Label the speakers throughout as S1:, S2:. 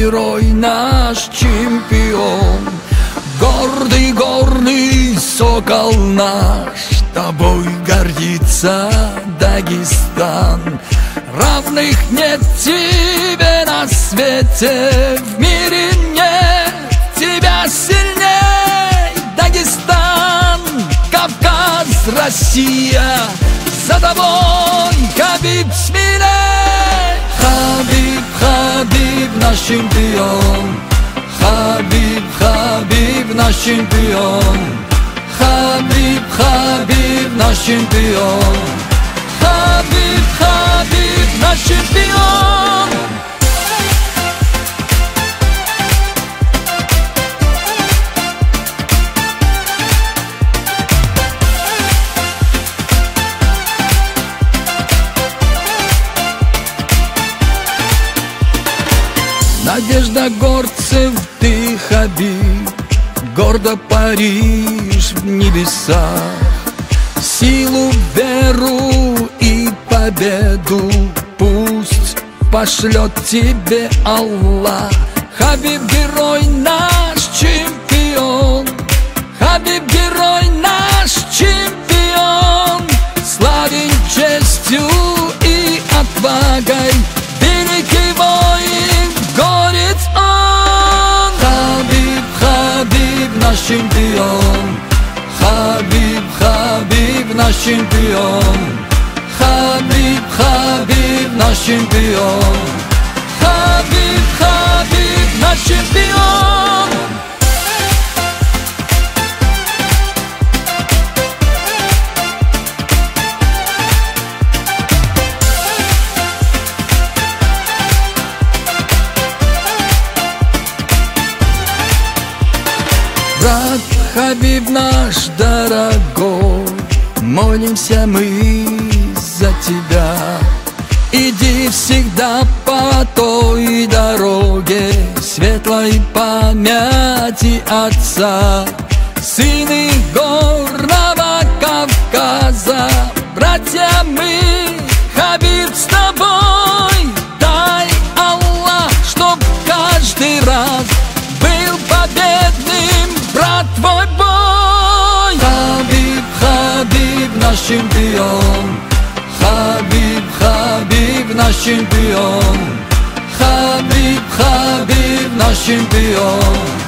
S1: герой наш чемпион. Гордый, горный сокол наш Тобой гордится Дагестан. Равных нет тебе на свете В мире нет тебя сильней. Дагестан, Кавказ, Россия За тобой, Хабиб, смелей חביב, חביב, נשים פיון חביב, חביב, נשים פיון חביב, חביב, נשים פיון Надежда горцев, ты Хабиб Гордо паришь в небесах. Силу, веру и победу Пусть пошлет тебе Аллах. Хабиб герой наш чемпион чемпион. Хабиб, Хабиб, наш чемпион. Хабиб, Хабиб, наш чемпион. Брат Хабиб наш дорогой Молимся мы за тебя. Иди всегда по той дороге Светлой памяти отца Сыны горного nashim biyon Habib, Habib, nashim biyon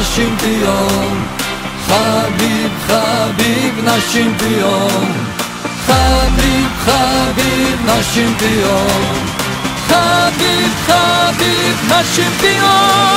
S1: נשים פיון חביב חביב נשים פיון חביב חביב נשים פיון חביב חביב נשים פיון